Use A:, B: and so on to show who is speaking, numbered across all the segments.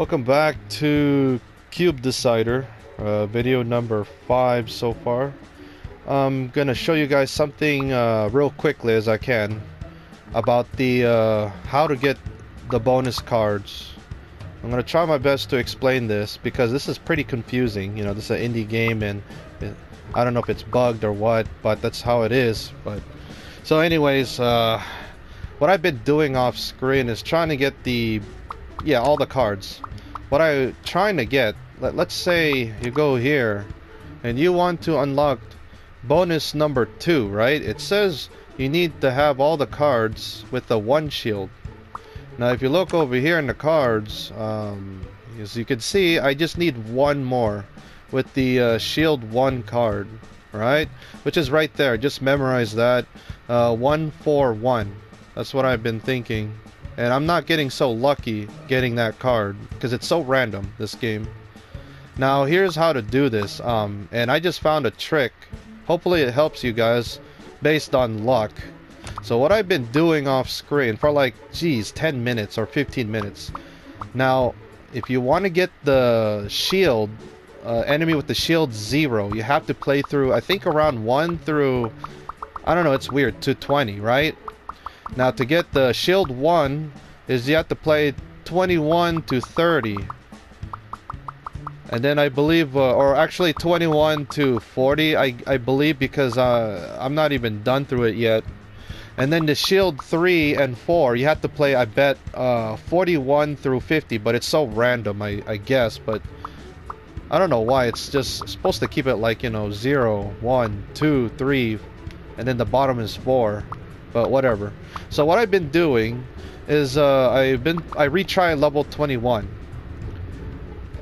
A: Welcome back to Cube Decider, uh, video number 5 so far. I'm gonna show you guys something uh, real quickly as I can about the uh, how to get the bonus cards. I'm gonna try my best to explain this because this is pretty confusing. You know, this is an indie game and it, I don't know if it's bugged or what, but that's how it is. But so, anyways, uh, what I've been doing off screen is trying to get the yeah all the cards what I'm trying to get, let, let's say you go here and you want to unlock bonus number two, right? It says you need to have all the cards with the one shield. Now, if you look over here in the cards, um, as you can see, I just need one more with the uh, shield one card, right? Which is right there. Just memorize that. Uh, one four one. That's what I've been thinking. And I'm not getting so lucky getting that card because it's so random, this game. Now, here's how to do this. Um, and I just found a trick. Hopefully it helps you guys based on luck. So what I've been doing off screen for like, geez, 10 minutes or 15 minutes. Now, if you want to get the shield, uh, enemy with the shield zero, you have to play through, I think around 1 through, I don't know, it's weird, to 20, right? Now to get the shield 1 is you have to play 21 to 30. And then I believe, uh, or actually 21 to 40, I, I believe because uh, I'm not even done through it yet. And then the shield 3 and 4, you have to play, I bet, uh, 41 through 50, but it's so random, I, I guess, but I don't know why, it's just supposed to keep it like, you know, 0, 1, 2, 3, and then the bottom is 4 but whatever. So what I've been doing is uh, I've been I retry level 21,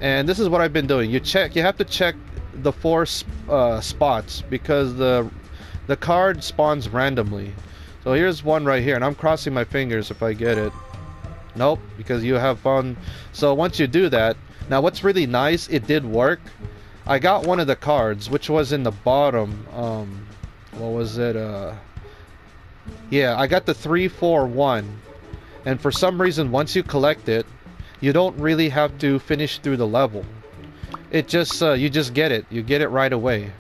A: and this is what I've been doing. You check, you have to check the four uh, spots because the the card spawns randomly. So here's one right here, and I'm crossing my fingers if I get it. Nope, because you have fun. So once you do that, now what's really nice, it did work. I got one of the cards, which was in the bottom. Um, what was it? Uh, yeah, I got the 341. And for some reason, once you collect it, you don't really have to finish through the level. It just, uh, you just get it. You get it right away.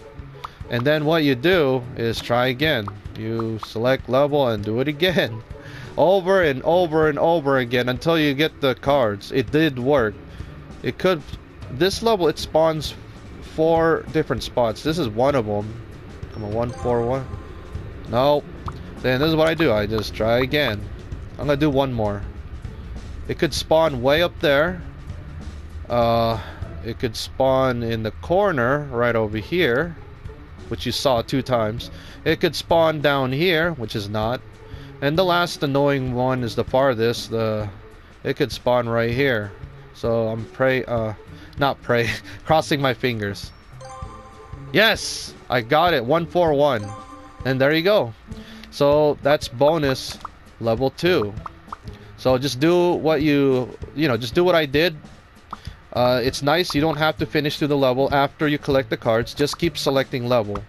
A: And then what you do is try again. You select level and do it again. Over and over and over again until you get the cards. It did work. It could, this level, it spawns four different spots. This is one of them. Come on, one, four, one. No, then this is what I do. I just try again. I'm gonna do one more. It could spawn way up there. Uh, it could spawn in the corner right over here, which you saw two times. It could spawn down here, which is not. And the last annoying one is the farthest. The it could spawn right here. So I'm pray uh not pray crossing my fingers. Yes, I got it. 141. And there you go. So that's bonus level 2. So just do what you, you know, just do what I did. Uh, it's nice, you don't have to finish through the level after you collect the cards. Just keep selecting level.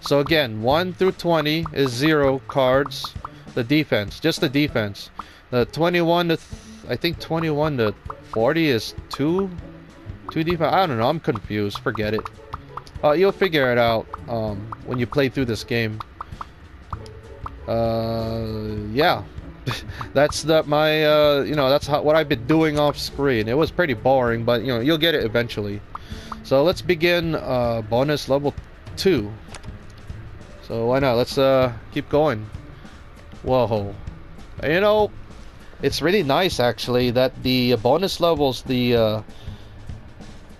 A: So again, 1 through 20 is 0 cards. The defense, just the defense. The 21 to, I think 21 to 40 is 2? 2 defense? I don't know, I'm confused. Forget it. Uh, you'll figure it out um, when you play through this game uh, yeah, that's that my uh, you know that's how, what I've been doing off screen. It was pretty boring, but you know you'll get it eventually. So let's begin uh, bonus level two. So why not? Let's uh, keep going. Whoa, you know, it's really nice actually that the bonus levels the uh,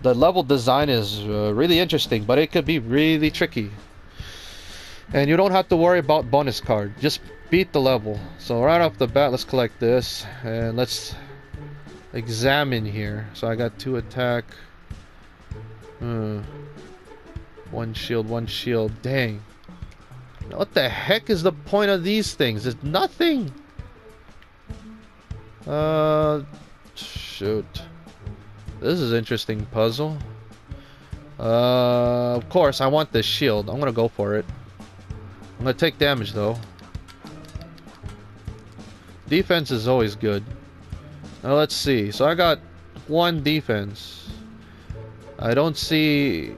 A: the level design is uh, really interesting, but it could be really tricky. And you don't have to worry about bonus card. Just beat the level. So right off the bat, let's collect this. And let's examine here. So I got two attack. Uh, one shield, one shield. Dang. What the heck is the point of these things? It's nothing. Uh, shoot. This is interesting puzzle. Uh, of course, I want this shield. I'm gonna go for it. I'm gonna take damage though. Defense is always good. Now let's see. So I got one defense. I don't see...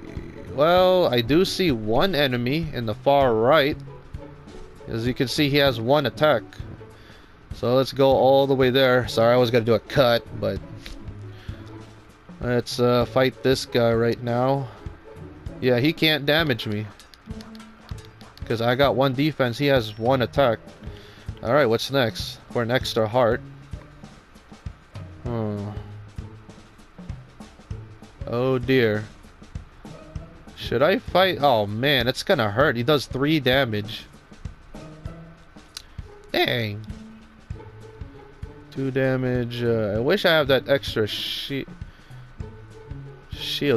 A: Well, I do see one enemy in the far right. As you can see, he has one attack. So let's go all the way there. Sorry, I was going to do a cut, but... Let's uh, fight this guy right now. Yeah, he can't damage me. Because I got one defense, he has one attack. Alright, what's next? For an extra heart. Hmm. Oh dear. Should I fight? Oh man, it's gonna hurt. He does three damage. Dang. Two damage. Uh, I wish I have that extra shield.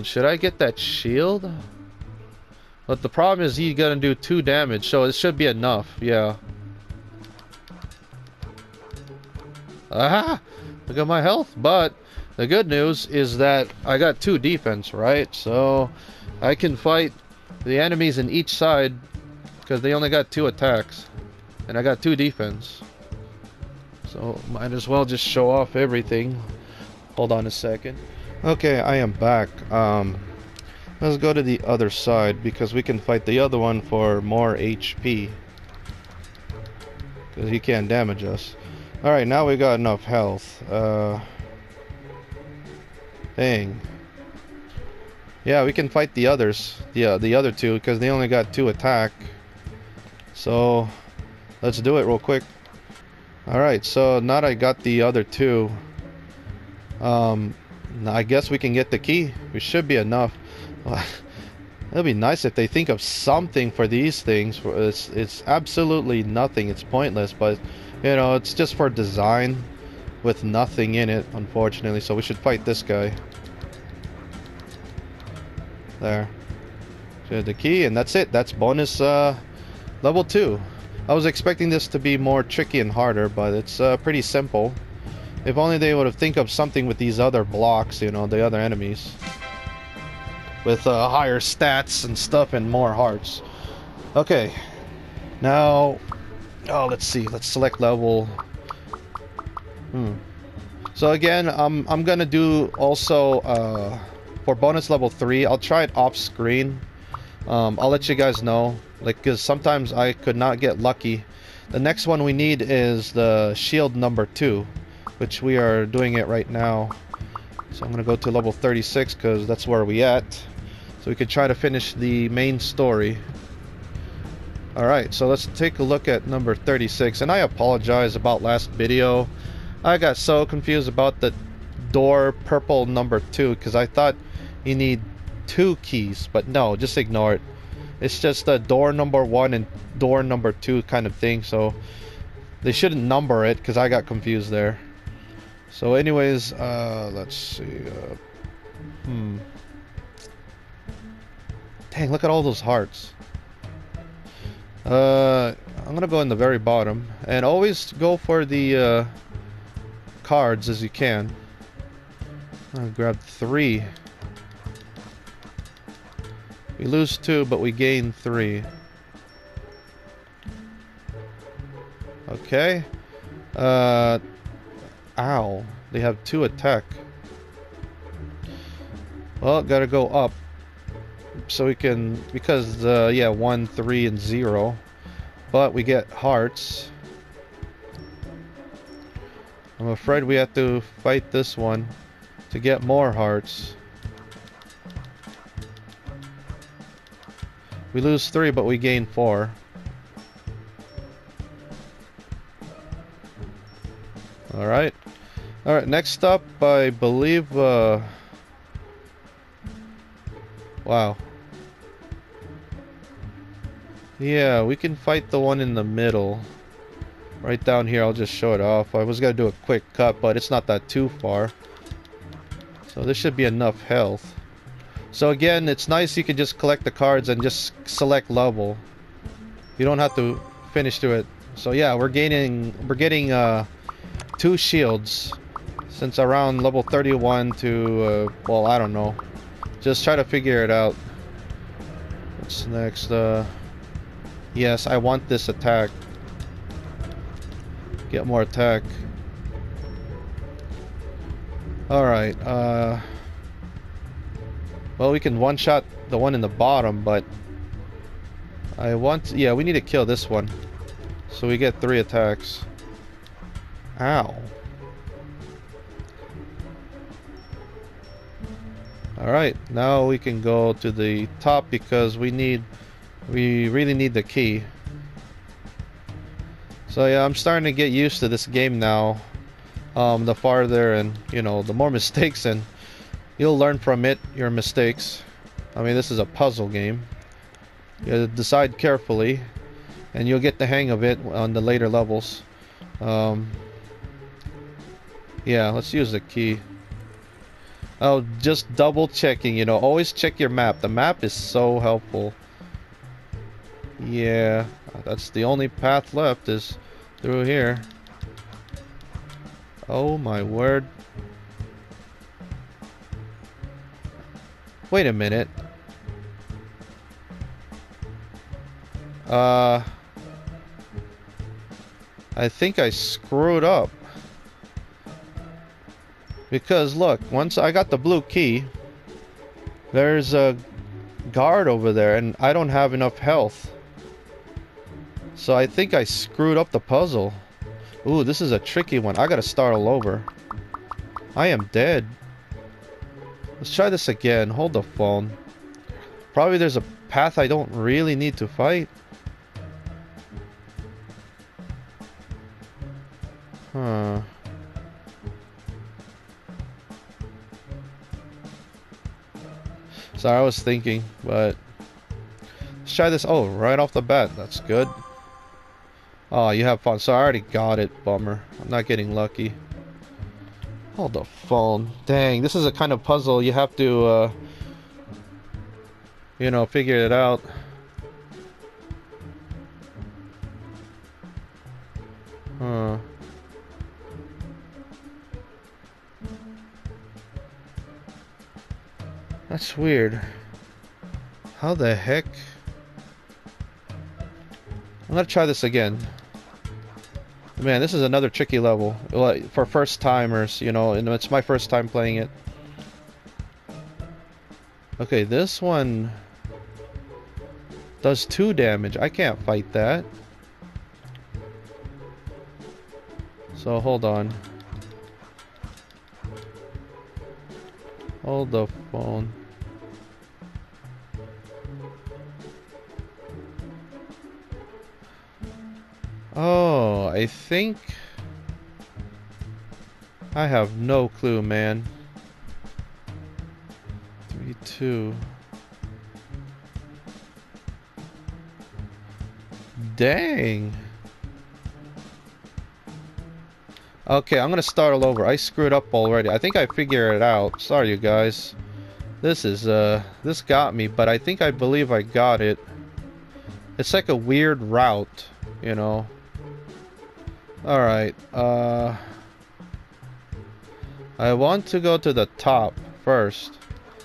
A: Should I get that shield? But the problem is he's gonna do two damage, so it should be enough. Yeah. Ah! Look at my health. But the good news is that I got two defense, right? So I can fight the enemies in each side because they only got two attacks. And I got two defense. So might as well just show off everything. Hold on a second. Okay, I am back. Um, let's go to the other side because we can fight the other one for more HP. Because he can't damage us. Alright, now we got enough health. Uh, dang. Yeah, we can fight the others. Yeah, the other two, because they only got two attack. So, let's do it real quick. Alright, so now that I got the other two, um, I guess we can get the key. We should be enough. It'd be nice if they think of something for these things. It's, it's absolutely nothing. It's pointless, but you know, it's just for design with nothing in it, unfortunately. So we should fight this guy. There. So the key, and that's it. That's bonus uh, level 2. I was expecting this to be more tricky and harder, but it's uh, pretty simple. If only they would have think of something with these other blocks, you know, the other enemies. With uh, higher stats and stuff and more hearts. Okay. Now, Oh, let's see. Let's select level. Hmm. So again, um, I'm gonna do also uh, for bonus level three. I'll try it off screen. Um, I'll let you guys know, like, cause sometimes I could not get lucky. The next one we need is the shield number two, which we are doing it right now. So I'm gonna go to level 36 because that's where we at. So we could try to finish the main story. Alright, so let's take a look at number 36. And I apologize about last video. I got so confused about the door purple number 2 because I thought you need two keys. But no, just ignore it. It's just the door number 1 and door number 2 kind of thing. So they shouldn't number it because I got confused there. So anyways, uh, let's see. Uh, hmm. Dang, look at all those hearts. Uh, I'm gonna go in the very bottom and always go for the uh, cards as you can. I'll grab three. We lose two, but we gain three. Okay. Uh, ow. They have two attack. Well, gotta go up so we can because uh, yeah one three and zero but we get hearts. I'm afraid we have to fight this one to get more hearts. We lose three but we gain four. Alright alright next up I believe uh, Wow. Yeah, we can fight the one in the middle. Right down here, I'll just show it off. I was gonna do a quick cut, but it's not that too far. So this should be enough health. So again, it's nice you can just collect the cards and just select level. You don't have to finish to it. So yeah, we're gaining, we're getting uh, two shields since around level 31 to, uh, well, I don't know. Just try to figure it out. What's next? Uh, Yes, I want this attack. Get more attack. Alright, uh... Well, we can one-shot the one in the bottom, but... I want... Yeah, we need to kill this one. So we get three attacks. Ow. Alright, now we can go to the top because we need... We really need the key. So yeah, I'm starting to get used to this game now. Um, the farther and, you know, the more mistakes and you'll learn from it, your mistakes. I mean, this is a puzzle game. You decide carefully and you'll get the hang of it on the later levels. Um, yeah, let's use the key. Oh, just double checking, you know, always check your map. The map is so helpful. Yeah, that's the only path left is through here. Oh my word. Wait a minute. Uh... I think I screwed up. Because look, once I got the blue key, there's a guard over there and I don't have enough health. So I think I screwed up the puzzle. Ooh, this is a tricky one. I gotta start all over. I am dead. Let's try this again. Hold the phone. Probably there's a path I don't really need to fight. Huh. Sorry, I was thinking, but... Let's try this. Oh, right off the bat. That's good. Oh, you have fun. So I already got it. Bummer. I'm not getting lucky. Hold the phone. Dang, this is a kind of puzzle. You have to, uh... You know, figure it out. Huh. That's weird. How the heck? I'm gonna try this again. Man, this is another tricky level. For first timers, you know, and it's my first time playing it. Okay, this one does two damage. I can't fight that. So hold on. Hold the phone. Oh, I think... I have no clue, man. 3, 2... Dang! Okay, I'm gonna start all over. I screwed up already. I think I figured it out. Sorry, you guys. This is, uh... This got me, but I think I believe I got it. It's like a weird route, you know. Alright, uh... I want to go to the top first.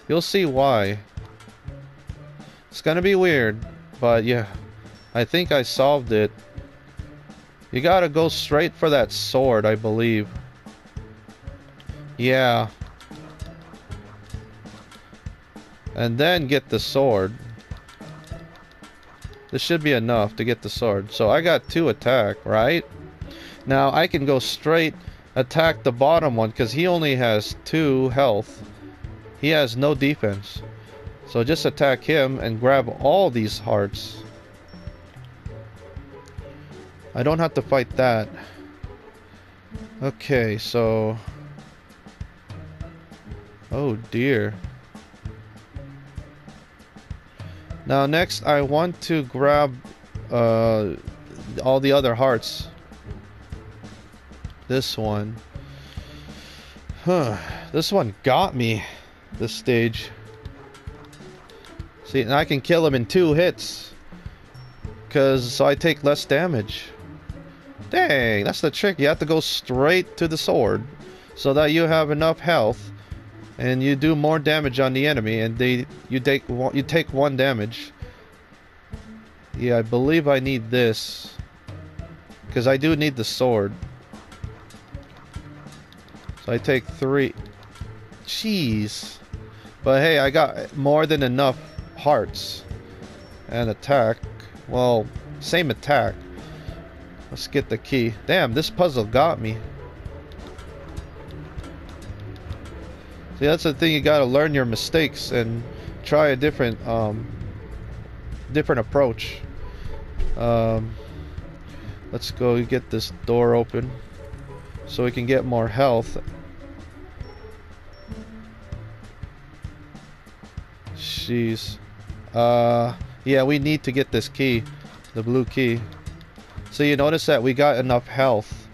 A: You'll see why. It's gonna be weird, but yeah. I think I solved it. You gotta go straight for that sword, I believe. Yeah. And then get the sword. This should be enough to get the sword. So I got two attack, right? Now I can go straight attack the bottom one because he only has two health. He has no defense. So just attack him and grab all these hearts. I don't have to fight that. Okay, so... Oh dear. Now next I want to grab uh, all the other hearts this one. Huh. This one got me. This stage. See, and I can kill him in two hits. Because so I take less damage. Dang, that's the trick. You have to go straight to the sword. So that you have enough health. And you do more damage on the enemy. And they you take you take one damage. Yeah, I believe I need this. Because I do need the sword. So I take three. Jeez. But hey, I got more than enough hearts. And attack. Well, same attack. Let's get the key. Damn, this puzzle got me. See, that's the thing. You gotta learn your mistakes and try a different, um, different approach. Um, let's go get this door open so we can get more health. Jeez. Uh, yeah, we need to get this key, the blue key. So you notice that we got enough health.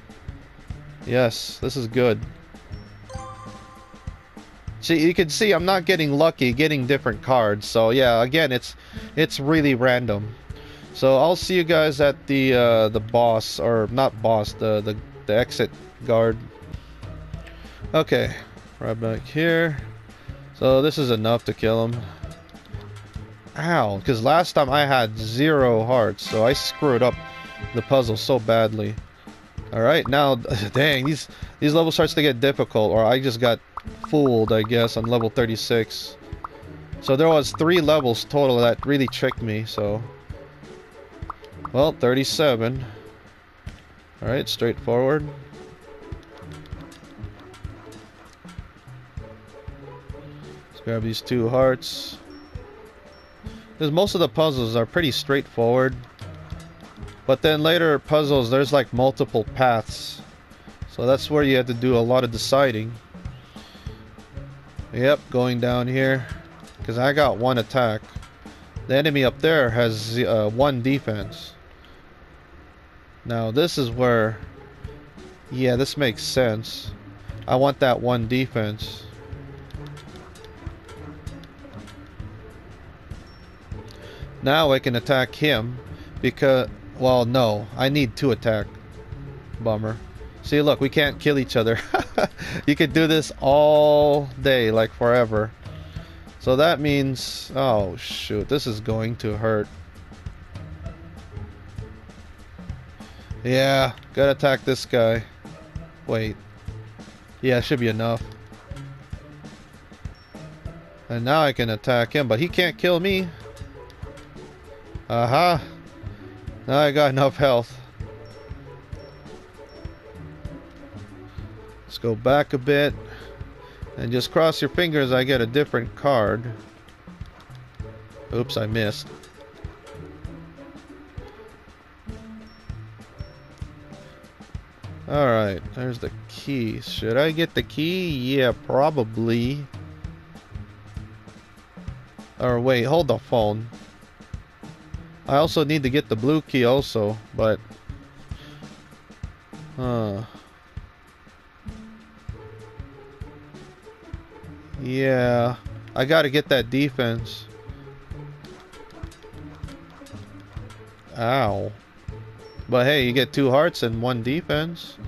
A: Yes, this is good. See, you can see I'm not getting lucky getting different cards. So yeah, again, it's it's really random. So I'll see you guys at the uh, the boss or not boss, the the the exit guard. Okay, right back here. So this is enough to kill him. Ow, because last time I had zero hearts, so I screwed up the puzzle so badly. Alright, now, dang, these, these levels starts to get difficult, or I just got fooled, I guess, on level 36. So there was three levels total that really tricked me, so... Well, 37. Alright, straightforward. Let's grab these two hearts. Because most of the puzzles are pretty straightforward. But then later puzzles, there's like multiple paths. So that's where you have to do a lot of deciding. Yep, going down here. Because I got one attack. The enemy up there has uh, one defense. Now this is where... Yeah, this makes sense. I want that one defense. Now I can attack him because, well, no, I need to attack. Bummer. See, look, we can't kill each other. you could do this all day, like forever. So that means, oh shoot, this is going to hurt. Yeah, gotta attack this guy. Wait. Yeah, should be enough. And now I can attack him, but he can't kill me. Uh-huh. Now I got enough health. Let's go back a bit. And just cross your fingers I get a different card. Oops, I missed. Alright, there's the key. Should I get the key? Yeah, probably. Or wait, hold the phone. I also need to get the blue key also, but... Uh... Yeah, I gotta get that defense. Ow. But hey, you get two hearts and one defense.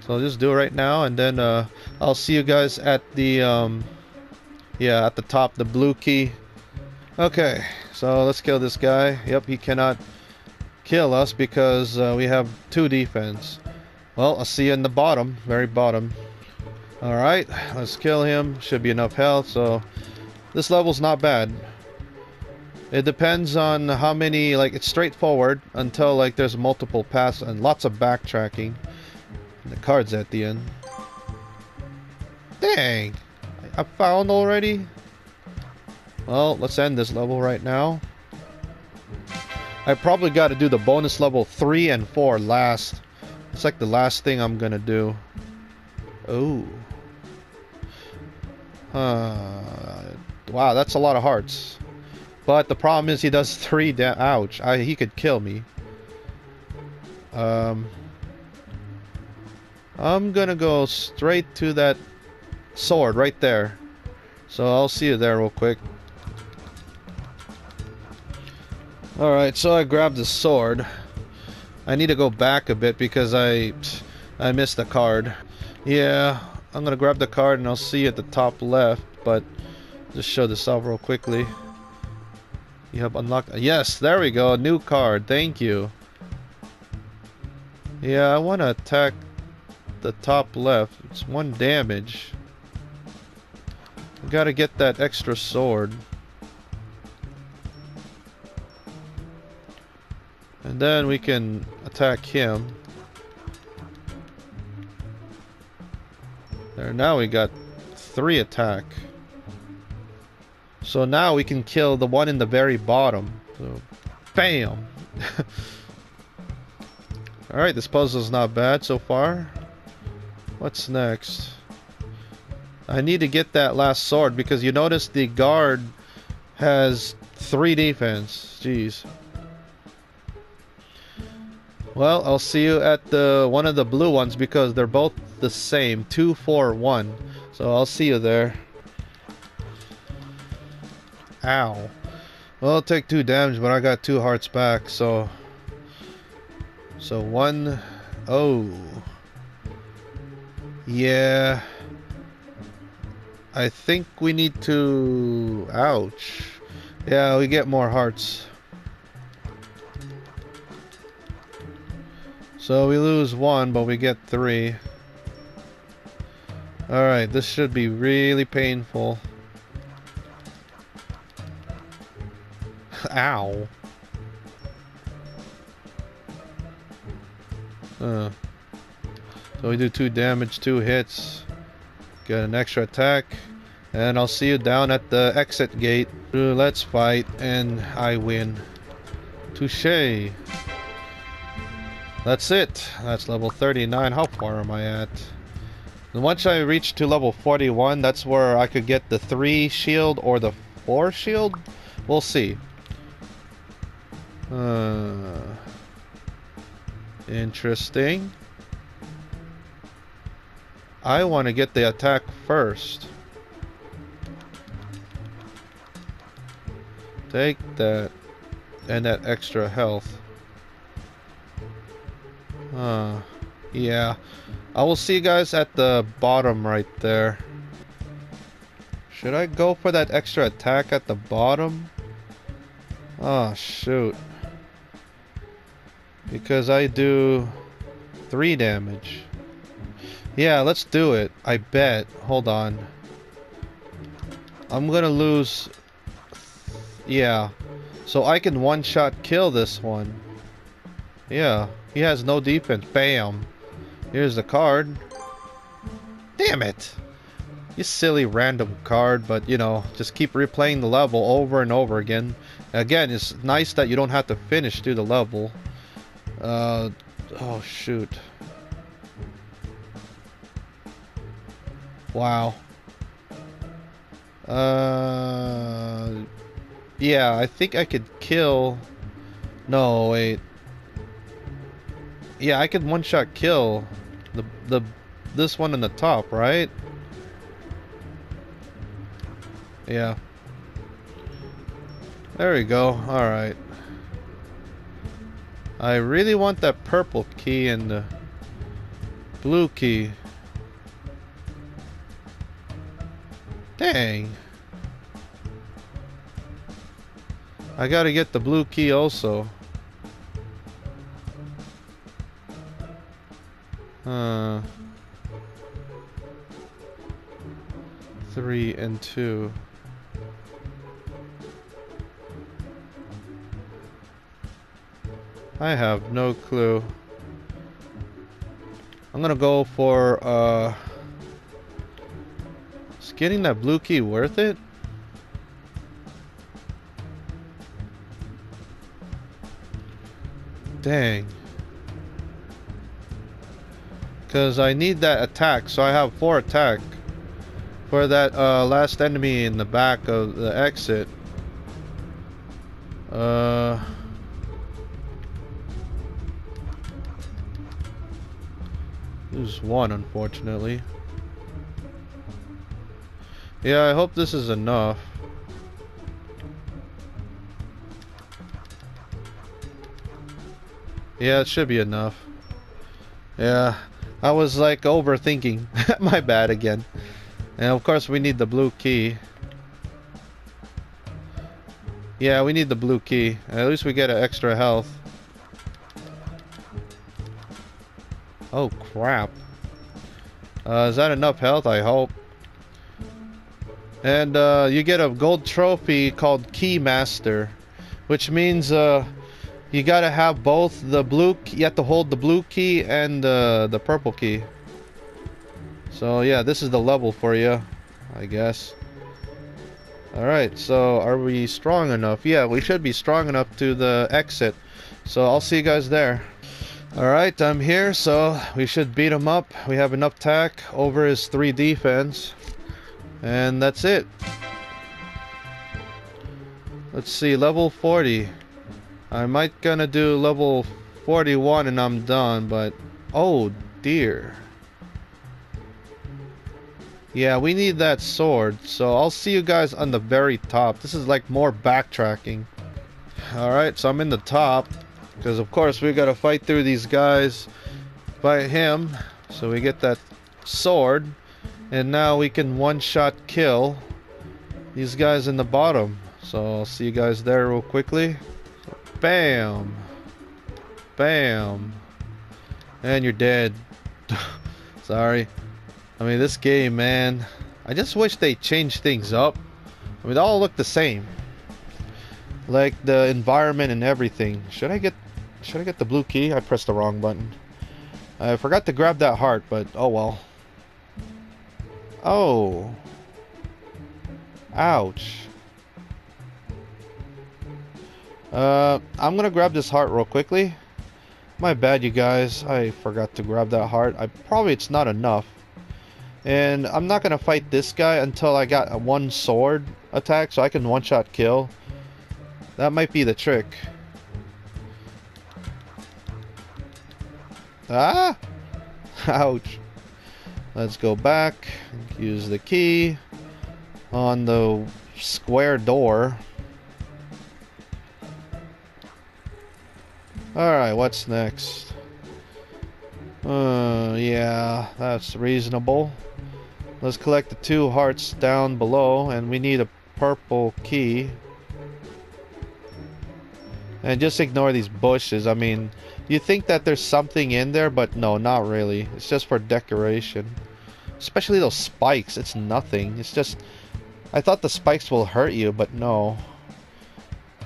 A: So I'll just do it right now, and then uh, I'll see you guys at the, um, yeah, at the top, the blue key. Okay. So let's kill this guy. Yep, he cannot kill us because uh, we have two defense. Well, I'll see you in the bottom, very bottom. Alright, let's kill him. Should be enough health, so this level's not bad. It depends on how many, like, it's straightforward until, like, there's multiple paths and lots of backtracking. And the card's at the end. Dang! I found already? Well, let's end this level right now. I probably got to do the bonus level 3 and 4 last. It's like the last thing I'm gonna do. Oh. Uh, wow, that's a lot of hearts. But the problem is he does 3 da- Ouch. I, he could kill me. Um... I'm gonna go straight to that sword right there. So I'll see you there real quick. Alright, so I grabbed the sword. I need to go back a bit because I I missed the card. Yeah, I'm gonna grab the card and I'll see at the top left, but just show this off real quickly. You have unlocked yes, there we go, a new card, thank you. Yeah, I wanna attack the top left. It's one damage. We gotta get that extra sword. And then we can attack him. There, now we got three attack. So now we can kill the one in the very bottom. So, bam! Alright, this puzzle's not bad so far. What's next? I need to get that last sword because you notice the guard has three defense. Jeez. Well, I'll see you at the one of the blue ones because they're both the same. Two, four, one. So I'll see you there. Ow. Well, I'll take two damage, but I got two hearts back, so... So one... Oh. Yeah. I think we need to... Ouch. Yeah, we get more hearts. So we lose one, but we get three. Alright, this should be really painful. Ow. Uh. So we do two damage, two hits. Get an extra attack. And I'll see you down at the exit gate. Let's fight, and I win. Touche. That's it. That's level 39. How far am I at? And once I reach to level 41, that's where I could get the 3 shield or the 4 shield. We'll see. Uh, interesting. I want to get the attack first. Take that and that extra health. Uh, yeah. I will see you guys at the bottom right there. Should I go for that extra attack at the bottom? Oh, shoot. Because I do three damage. Yeah, let's do it. I bet. Hold on. I'm gonna lose... Yeah. So I can one-shot kill this one. Yeah. He has no defense. Bam. Here's the card. Damn it. You silly random card, but you know, just keep replaying the level over and over again. Again, it's nice that you don't have to finish through the level. Uh, oh shoot. Wow. Uh, yeah, I think I could kill... No, wait. Yeah, I could one-shot kill the the this one in the top, right? Yeah. There we go. All right. I really want that purple key and the blue key. Dang. I gotta get the blue key also. Uh, three and two. I have no clue. I'm gonna go for, uh... Is getting that blue key worth it? Dang. Because I need that attack, so I have 4 attack. For that uh, last enemy in the back of the exit. Uh... There's one, unfortunately. Yeah, I hope this is enough. Yeah, it should be enough. Yeah, I was like overthinking. My bad again. And of course we need the blue key. Yeah, we need the blue key. At least we get an extra health. Oh crap. Uh, is that enough health? I hope. And uh, you get a gold trophy called Key Master, which means uh, you gotta have both the blue. You have to hold the blue key and uh, the purple key. So yeah, this is the level for you, I guess. Alright, so are we strong enough? Yeah, we should be strong enough to the exit. So I'll see you guys there. Alright, I'm here, so we should beat him up. We have enough tack over his 3 defense. And that's it. Let's see, level 40. I might gonna do level 41 and I'm done, but... Oh, dear. Yeah, we need that sword. So I'll see you guys on the very top. This is like more backtracking. Alright, so I'm in the top. Because of course we gotta fight through these guys. Fight him. So we get that sword. And now we can one-shot kill these guys in the bottom. So I'll see you guys there real quickly. Bam. Bam. And you're dead. Sorry. I mean, this game, man, I just wish they changed things up. I mean, they all look the same. Like the environment and everything. Should I get should I get the blue key? I pressed the wrong button. I forgot to grab that heart, but oh well. Oh. Ouch. Uh, I'm gonna grab this heart real quickly. My bad, you guys. I forgot to grab that heart. I probably it's not enough. And I'm not gonna fight this guy until I got one sword attack, so I can one-shot kill. That might be the trick. Ah! Ouch. Let's go back. Use the key on the square door. Alright, what's next? Uh, yeah, that's reasonable. Let's collect the two hearts down below, and we need a purple key. And just ignore these bushes. I mean, you think that there's something in there, but no, not really. It's just for decoration. Especially those spikes. It's nothing. It's just... I thought the spikes will hurt you, but no.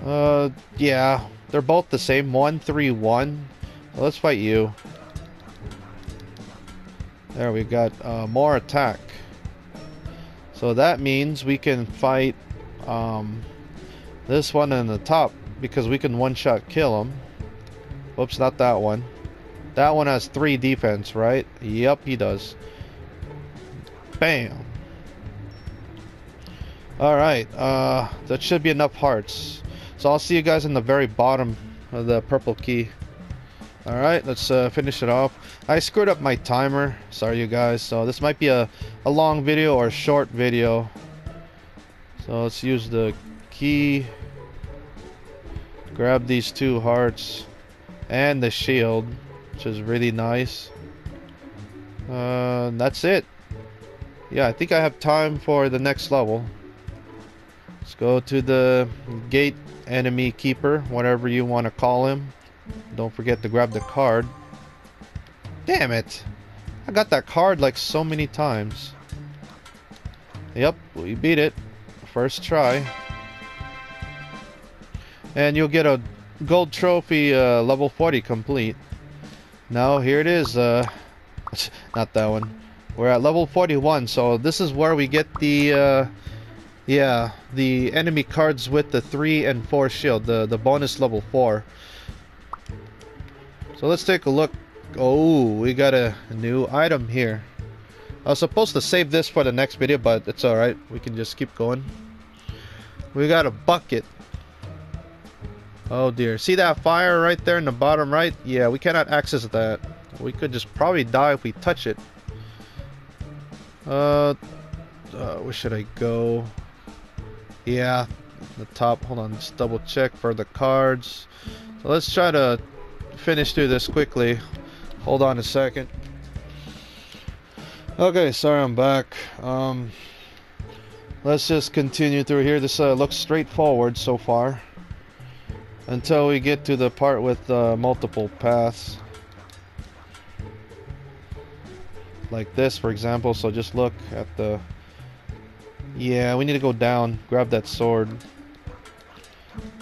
A: Uh, yeah. They're both the same. One, three, one. Well, let's fight you. There, we got uh, more attack. So that means we can fight um, this one in the top because we can one-shot kill him. Whoops, not that one. That one has three defense, right? Yep, he does. Bam. Alright, uh, that should be enough hearts. So I'll see you guys in the very bottom of the purple key. Alright, let's uh, finish it off. I screwed up my timer. Sorry, you guys. So this might be a, a long video or a short video. So let's use the key. Grab these two hearts. And the shield. Which is really nice. Uh, that's it. Yeah, I think I have time for the next level. Let's go to the gate enemy keeper. Whatever you want to call him. Don't forget to grab the card. Damn it! I got that card like so many times. Yep, we beat it. First try. And you'll get a gold trophy uh, level 40 complete. Now here it is. Uh, not that one. We're at level 41, so this is where we get the, uh, yeah, the enemy cards with the 3 and 4 shield, the, the bonus level 4. So let's take a look. Oh, we got a new item here. I was supposed to save this for the next video, but it's alright. We can just keep going. We got a bucket. Oh dear. See that fire right there in the bottom right? Yeah, we cannot access that. We could just probably die if we touch it. Uh, uh where should I go? Yeah, the top. Hold on, let's double check for the cards. So let's try to finish through this quickly. Hold on a second. Okay, sorry I'm back. Um, let's just continue through here. This uh, looks straightforward so far. Until we get to the part with uh, multiple paths. Like this, for example. So just look at the... Yeah, we need to go down, grab that sword.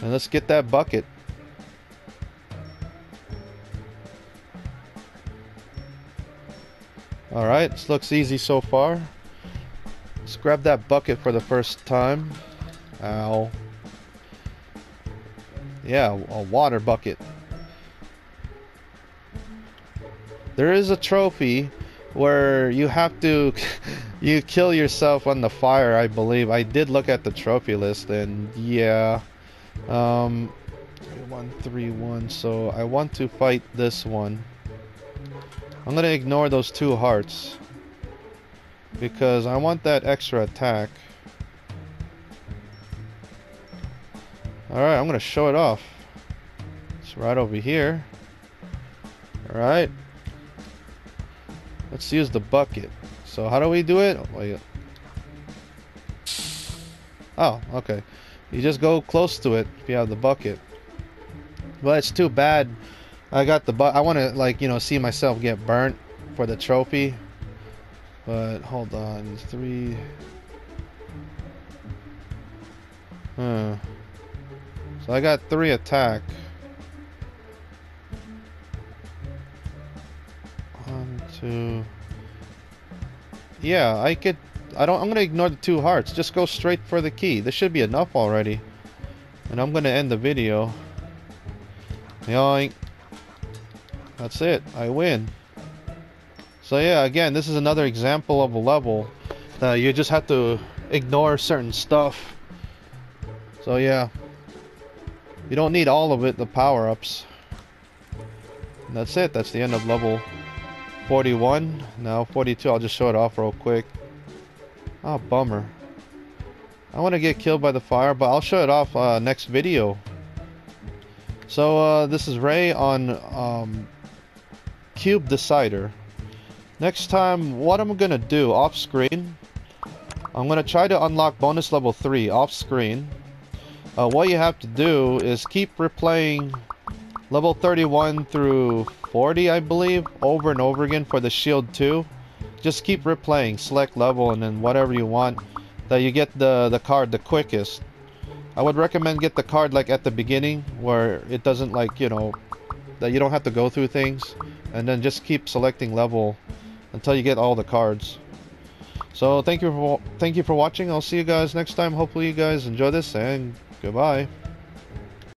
A: And let's get that bucket. Alright, this looks easy so far. Let's grab that bucket for the first time. Ow. Yeah, a water bucket. There is a trophy where you have to you kill yourself on the fire I believe. I did look at the trophy list and yeah. Um 131 so I want to fight this one. I'm gonna ignore those two hearts because I want that extra attack. Alright I'm gonna show it off. It's right over here. Alright. Let's use the bucket. So how do we do it? Oh, okay. You just go close to it if you have the bucket. Well, it's too bad. I got the but. I want to like you know see myself get burnt for the trophy. But hold on, three. Hmm. So I got three attack. to... Yeah, I could... I don't... I'm gonna ignore the two hearts. Just go straight for the key. This should be enough already. And I'm gonna end the video. Yoink. That's it. I win. So yeah, again, this is another example of a level that you just have to ignore certain stuff. So yeah. You don't need all of it, the power-ups. That's it. That's the end of level 41. Now 42. I'll just show it off real quick. Oh, bummer. I want to get killed by the fire, but I'll show it off uh, next video. So uh, this is Ray on um, Cube Decider. Next time, what I'm going to do off screen, I'm going to try to unlock bonus level 3 off screen. Uh, what you have to do is keep replaying level 31 through 40 I believe over and over again for the shield 2 just keep replaying select level and then whatever you want that you get the the card the quickest. I would recommend get the card like at the beginning where it doesn't like you know that you don't have to go through things and then just keep selecting level until you get all the cards. So thank you for thank you for watching. I'll see you guys next time. Hopefully you guys enjoy this and goodbye